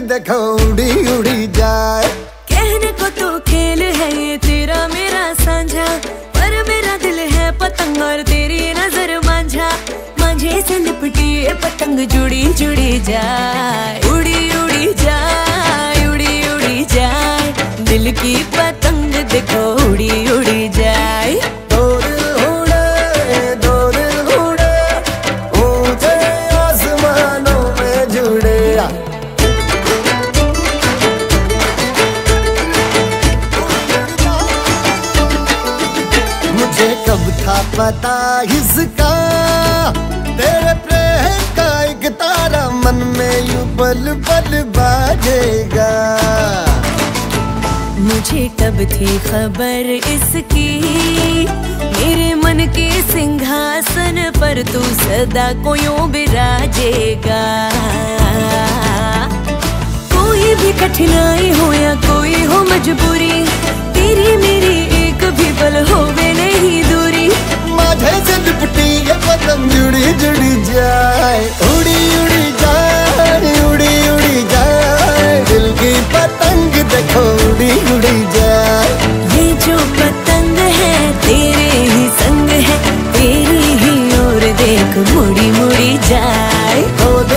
देखो उड़ी उड़ी जाए। कहने को तो खेल है ये तेरा मेरा साझा। पर मेरा दिल है पतंग और तेरी नज़र मांझा। मांझे से लिपटी पतंग जुड़ी जुड़ी जाए। उड़ी मुझे कब था पता इसका तेरे प्रेम का एक तारा मन में यू पल पल बाजेगा। मुझे कब थी खबर इसकी? मेरे मन के सिंहासन पर तू सदा को यूँ बिराजेगा। कोई भी कठिनाई हो या कोई हो मजबूरी, तेरी मेरी নাক মুড়ি মুড়ি যায়। ওদের